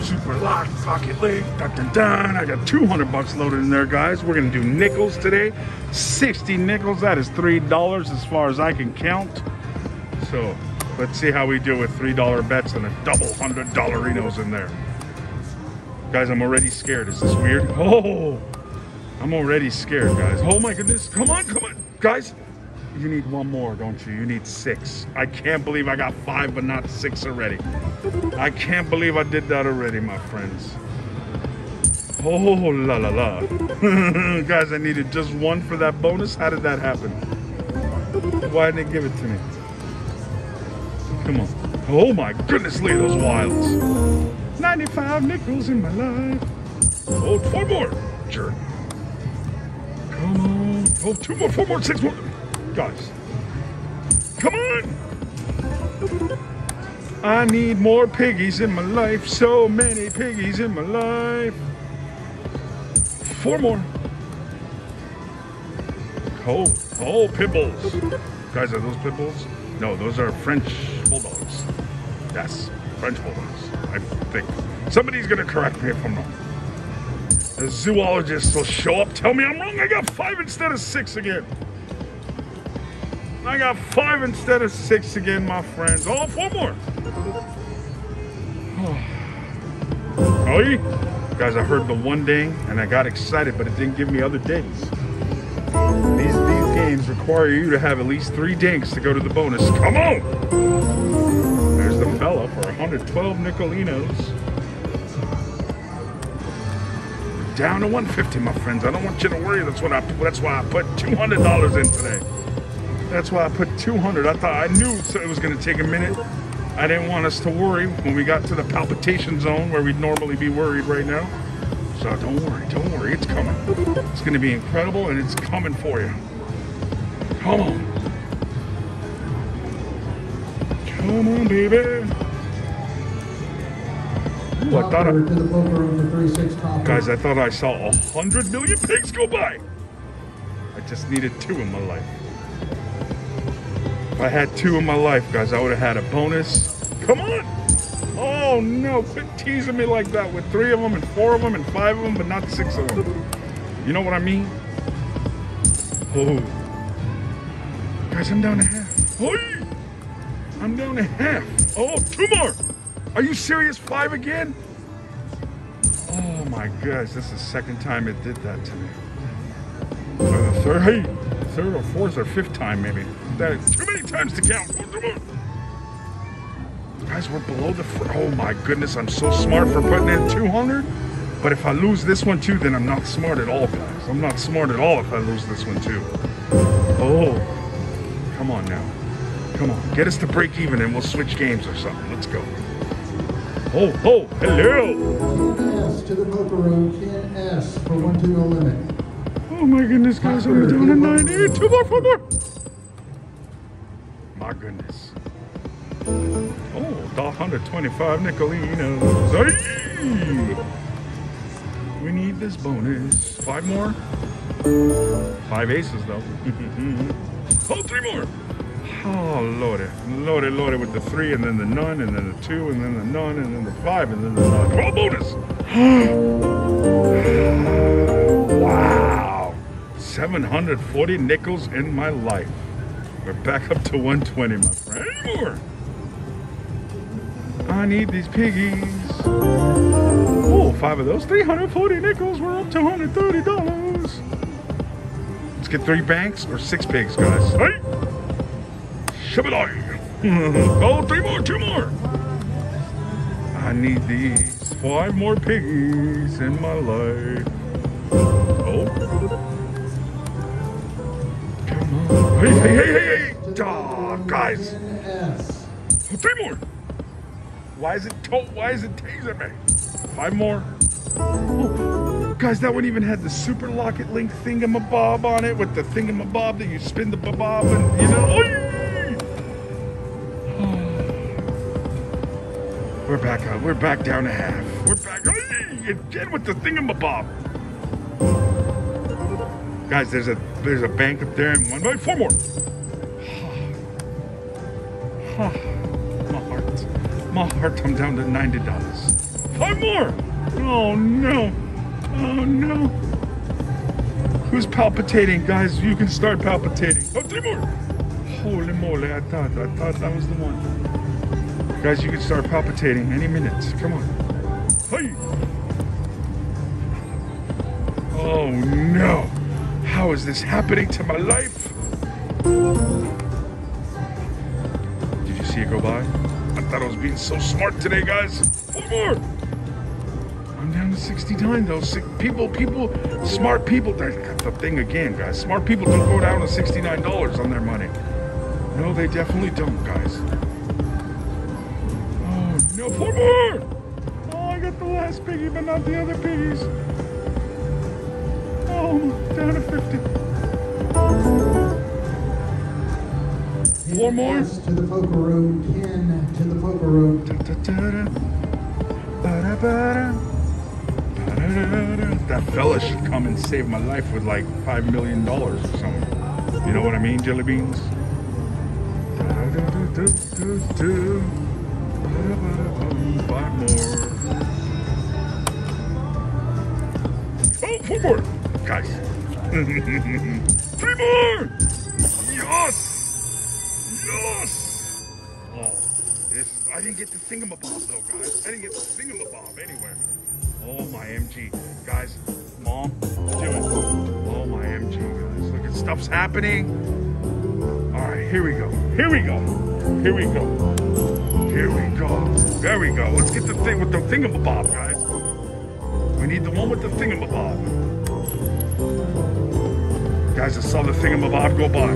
Super locked pocket link, dun, dun, dun. I got 200 bucks loaded in there, guys. We're gonna do nickels today. 60 nickels, that is $3 as far as I can count. So let's see how we do with $3 bets and a double hundred dollarinos in there. Guys, I'm already scared. Is this weird? Oh, I'm already scared, guys. Oh my goodness. Come on, come on. Guys, you need one more, don't you? You need six. I can't believe I got five, but not six already. I can't believe I did that already, my friends. Oh, la la la. Guys, I needed just one for that bonus. How did that happen? Why didn't it give it to me? Come on. Oh my goodness, at those wilds. 95 nickels in my life. Oh, four more. Jerk. Come on. Oh, two more, four more, six more. Guys. Come on. I need more piggies in my life. So many piggies in my life. Four more. Oh, oh, pitbulls. Guys, are those pitbulls? No, those are French bulldogs. Yes, French bulldogs. I think. Somebody's gonna correct me if I'm wrong. The zoologist will show up, tell me I'm wrong. I got five instead of six again. I got five instead of six again, my friends. Oh, four more. Oh, guys, I heard the one ding and I got excited, but it didn't give me other dings. These these games require you to have at least three dings to go to the bonus. Come on! There's the fella for 112 Nicolinos. Down to 150, my friends. I don't want you to worry. That's what I. That's why I put $200 in today. That's why I put 200. I thought I knew it was going to take a minute. I didn't want us to worry when we got to the palpitation zone where we'd normally be worried right now. So don't worry, don't worry, it's coming. It's going to be incredible and it's coming for you. Come on. Come on, baby. Ooh, I thought I, to the poker room for 36 guys, I thought I saw a hundred million pigs go by. I just needed two in my life. I had two in my life, guys, I would have had a bonus. Come on. Oh no, quit teasing me like that with three of them and four of them and five of them, but not six of them. You know what I mean? Oh. Guys, I'm down to half. Oi! I'm down to half. Oh, two more. Are you serious? Five again? Oh my gosh, this is the second time it did that to me. The third, hey, third or fourth or fifth time maybe. That is too many times to count. Guys, we're below the. Oh my goodness, I'm so smart for putting in 200. But if I lose this one too, then I'm not smart at all, guys. I'm not smart at all if I lose this one too. Oh, come on now. Come on, get us to break even and we'll switch games or something. Let's go. Oh, oh, hello. Ken S to the poker room. Ken S for 1 2 no limit. Oh my goodness, guys, I'm down to 90. Two more, four more. My goodness. Oh, the 125 Nicolinos. We need this bonus. Five more? Five aces, though. oh, three more. Oh, loaded. Loaded, loaded with the three, and then the none, and then the two, and then the none, and then the five, and then the none. Oh, bonus! wow. 740 nickels in my life. We're back up to 120, my friend. Any more? I need these piggies. Oh, five of those. 340 nickels. We're up to $130. Let's get three banks or six pigs, guys. Hey! Shabalai. oh, three more, two more. I need these five more piggies in my life. Oh. Come on. Hey, hey, hey, hey, Ah, guys. Three more. Why is it to- why is it tasing me? Five more. Oh, guys, that one even had the super Lock It Link thingamabob on it with the thingamabob that you spin the bob and you know. We're back up. We're back down to half. We're back again with the thingamabob. Guys, there's a there's a bank up there and one by four more. My heart, I'm down to $90. Five more! Oh no! Oh no! Who's palpitating? Guys, you can start palpitating. Oh, three more! Holy moly, I thought, I thought that was the one. Guys, you can start palpitating any minute. Come on. Hey! Oh no! How is this happening to my life? Did you see it go by? I thought I was being so smart today, guys. Four more! I'm down to 69 though. People, people, smart people. Got the thing again, guys. Smart people don't go down to $69 on their money. No, they definitely don't, guys. Oh, no, four more! Oh, I got the last piggy, but not the other piggies. Oh, down to 50. Four more? To the poker room. 10 to the poker room. Da-da-da-da. Ba-da-ba-da. Ba-da-da-da. That fella should come and save my life with like five million dollars or something. You know what I mean, jelly beans? Da-da-da-da-da-da. Ba-da-ba-da-bum. Five more. Oh, four more, guys. Three more. Yes. Oh, this I didn't get the thingamabob though, guys. I didn't get the thingamabob anywhere. Oh my MG, guys, mom, do it. Oh my MG, guys, look at stuff's happening. All right, here we go. Here we go. Here we go. Here we go. There we go. Let's get the thing with the thingamabob, guys. We need the one with the thingamabob. Guys, I saw the thingamabob go by.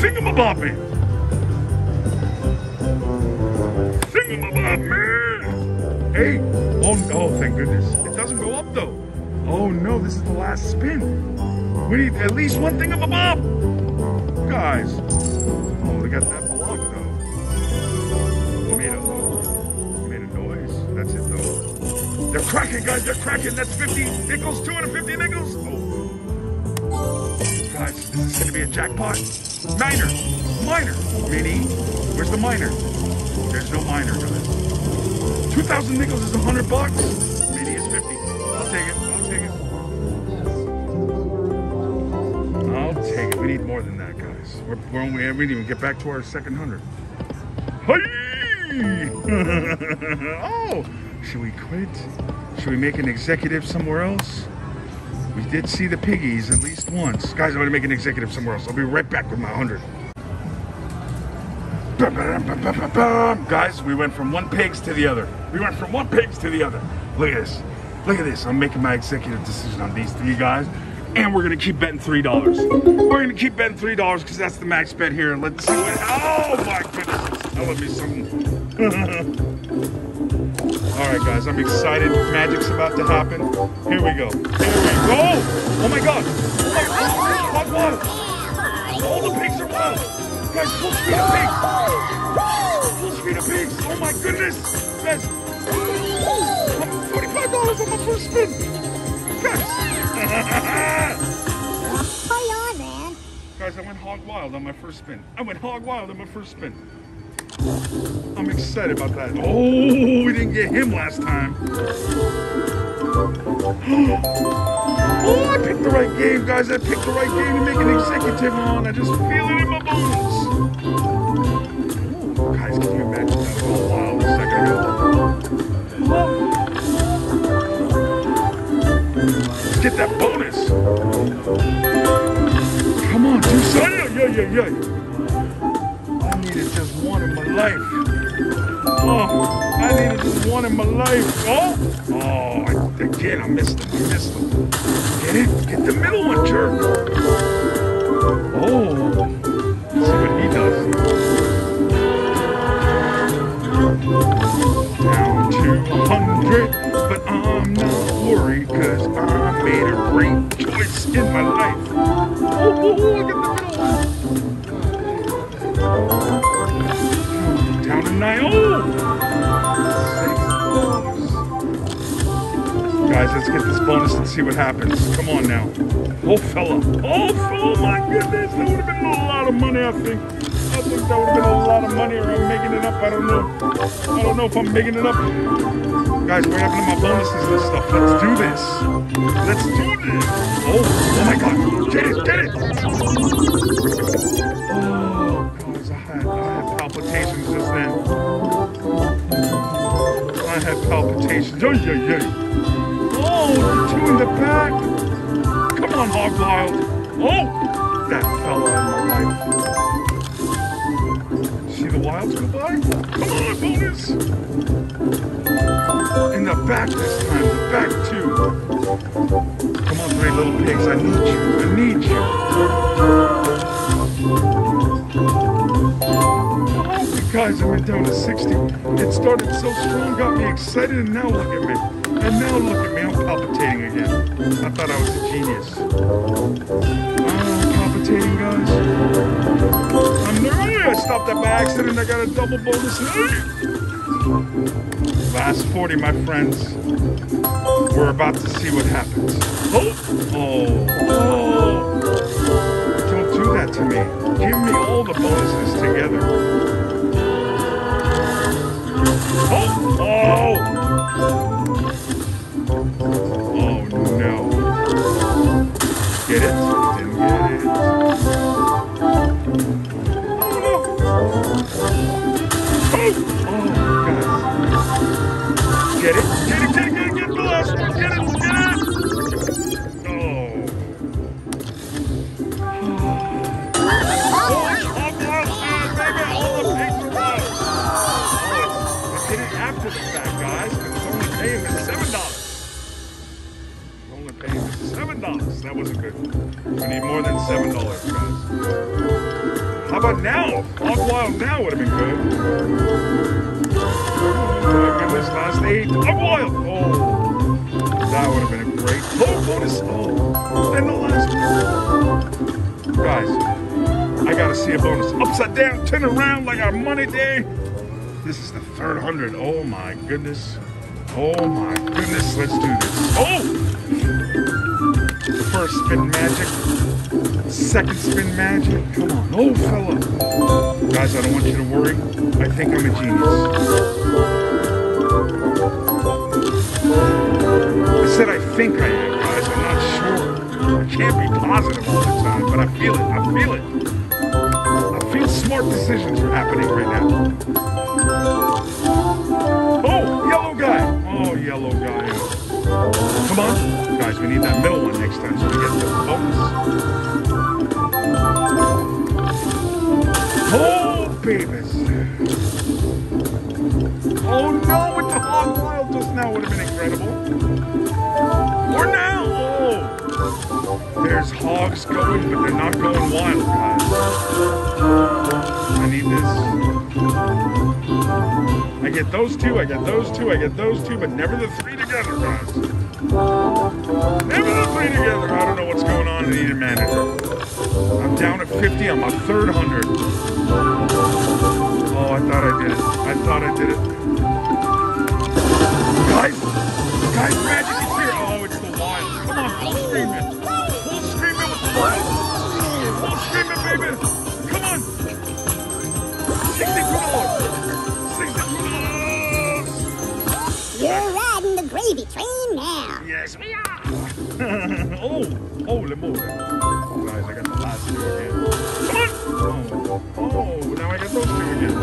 Thingamabobbing. Thingamabob, man! Hey! Oh, oh, thank goodness. It doesn't go up, though. Oh, no, this is the last spin. We need at least one thingamabob! Guys. Oh, they got that block, though. Made a, made a noise. That's it, though. They're cracking, guys. They're cracking. That's 50 nickels, 250 nickels. Oh. Guys, this is to be a jackpot. Miner. Miner. Mini. Where's the miner? There's no miner, guys. 2,000 nickels is 100 bucks. Maybe it's 50. I'll take it. I'll take it. To. I'll take it. We need more than that, guys. We're, we're only, we didn't even get back to our second hundred. Hey! oh, should we quit? Should we make an executive somewhere else? We did see the piggies at least once. Guys, I'm gonna make an executive somewhere else. I'll be right back with my hundred. Guys, we went from one pigs to the other. We went from one pigs to the other. Look at this. Look at this. I'm making my executive decision on these three guys. And we're gonna keep betting three dollars. We're gonna keep betting three dollars because that's the max bet here. Let's see what. Oh my goodness, it's telling me something. All right, guys, I'm excited. Magic's about to happen. Here we go. Here we go. Oh my God. Oh my God. All the pigs are wild. Guys, full speed of pigs. Full speed of pigs. Oh my goodness. Guys, I'm $45 on my first spin. Guys. On, man. Guys, I went hog wild on my first spin. I went hog wild on my first spin. I'm excited about that. Oh, we didn't get him last time. Oh, I picked the right game, guys. I picked the right game to make an executive on. I just feel it in my bones. Life. Oh, oh, I, again, I missed him. I missed him. Get it? Get the middle one, jerk. Oh, see what he does. Down to 100, but I'm not worried because I made a great choice in my life. Oh, look at the let's get this bonus and see what happens. Come on now. Oh, fella. Oh, oh my goodness. That would have been a lot of money, I think. I think that would have been a lot of money, or I'm making it up. I don't know. I don't know if I'm making it up. Guys, what happened to my bonuses and stuff? Let's do this. Let's do this. Oh, oh my God! Get it, get it! Oh, guys, I had palpitations just then. I had palpitations. Oh, yeah, yeah. Oh, two in the back. Come on, Hog Wild. Oh, that fella in my life. See the wilds go by? Come on, bonus. In the back this time, the back two. Come on, three little pigs. I need you. I need you. Oh, you guys, I went down to 60. It started so strong, got me excited, and now look at me. And now look at me, I'm palpitating again. I thought I was a genius. Oh, palpitating, guys. I'm nervous. I stopped that by accident. I got a double bonus. Last 40, my friends. We're about to see what happens. Oh, oh, oh. Don't do that to me. Give me all the bonuses after the fact, guys, because only paying me seven dollars. Only paying me seven dollars. That wasn't good. We need more than seven dollars, guys. How about now? Hog Wild now would have been good. Oh my goodness, last eight. Hog Wild! Oh, that would have been a great. Oh, bonus! Oh, and the last one. Guys, I gotta see a bonus. Upside down, turn around like our money day. This is the third hundred. Oh my goodness. Oh my goodness. Let's do this. Oh! First spin magic. Second spin magic. Come on. Oh, fella. Guys, I don't want you to worry. I think I'm a genius. I said I think I am, guys. I'm not sure. I can't be positive all the time, but I feel it. I feel it. I feel smart decisions are happening right now. Yellow guy. Come on. Guys, we need that middle one next time so we get the bonus. Oh, babies. Oh, no, with the hog wild just now would have been incredible. Or now. Oh. There's hogs going, but they're not going wild, guys. Get those two, I get those two, I get those two, but never the three together, guys. Never the three together. I don't know what's going on in Eden Manager. I'm down at 50 on my third 100. Oh, I thought I did it. I thought I did it. Holy moly. Guys, I got the last two again. Oh, now I got those two again.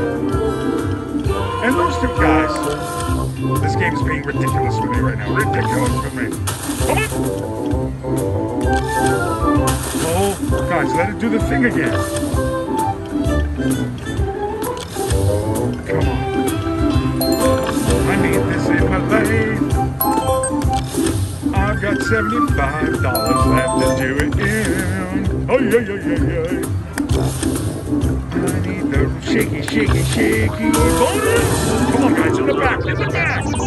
And those two guys. This game's being ridiculous with me right now. Ridiculous with me. Oh, guys, let it do the thing again. Come on. I need this in my life. I've got $75 left to do it in. Oh, yeah, yeah, yeah, yeah. I need the shaky, shaky, shaky bonus. Come on, guys, in the back, in the back.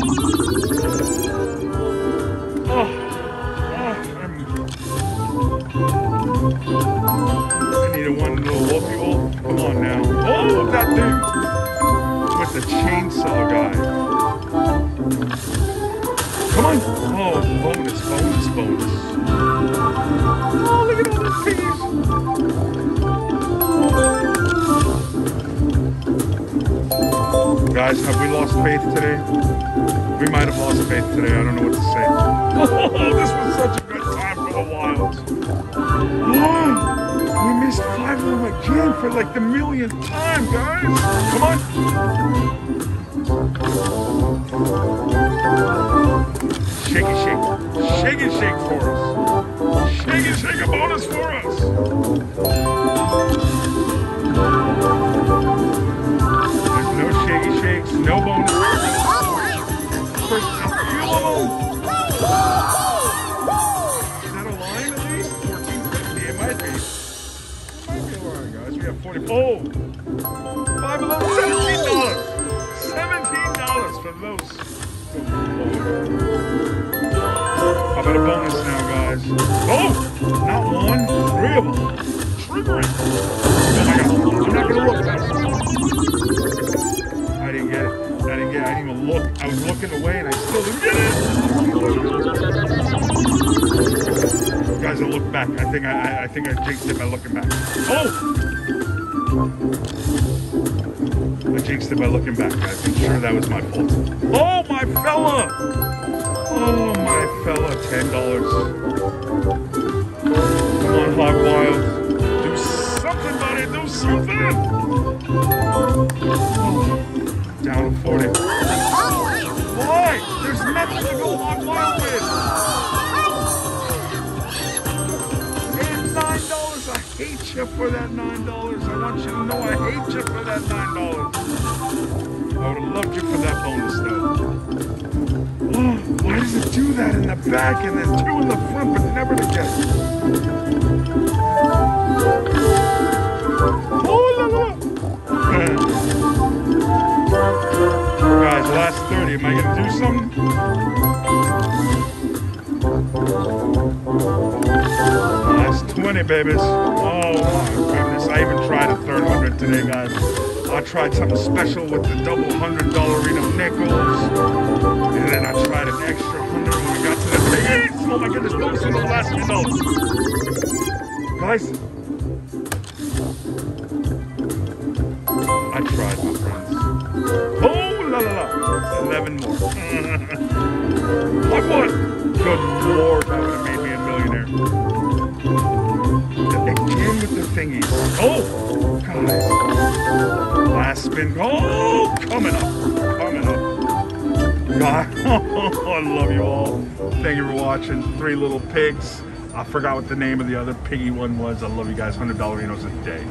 Today? We might have lost faith today. I don't know what to say. Oh, this was such a good time for the Wilds. Oh, we missed five of them again for like the millionth time, guys. Come on. Shake and shake. Shake and shake for us. Shake and shake a bonus for us. 40. Oh! Five of those, $17. $17 for those. How about a bonus now, guys? Oh! Not one, three of them. Triggering. Oh my god. I'm not gonna look, guys. I didn't even look. I was looking away and I still didn't get it. Guys, I look back. I think I, I, I think I jinxed it by looking back. Oh! I jinxed it by looking back, guys. I'm sure that was my fault. Oh, my fella! Oh, my fella. Ten dollars. Come on, Hog Wild. Do something, buddy. Do something. Down to 40. There's nothing to go with. And nine dollars. I hate you for that nine dollars. I want you to know I hate you for that nine dollars. I would have loved you for that bonus though. Oh, why does it do that in the back and then two in the front, but never together? Guys, last 30. Am I going to do something? Last 20, babies. Oh, my goodness. I even tried a third 100 today, guys. I tried something special with the double $100 Reno nickels. And then I tried an extra 100 when we got to the big. Oh, my goodness. Those are the last dollars. Guys, watching. Three Little Pigs. I forgot what the name of the other piggy one was. I love you guys. $100 Renos a day.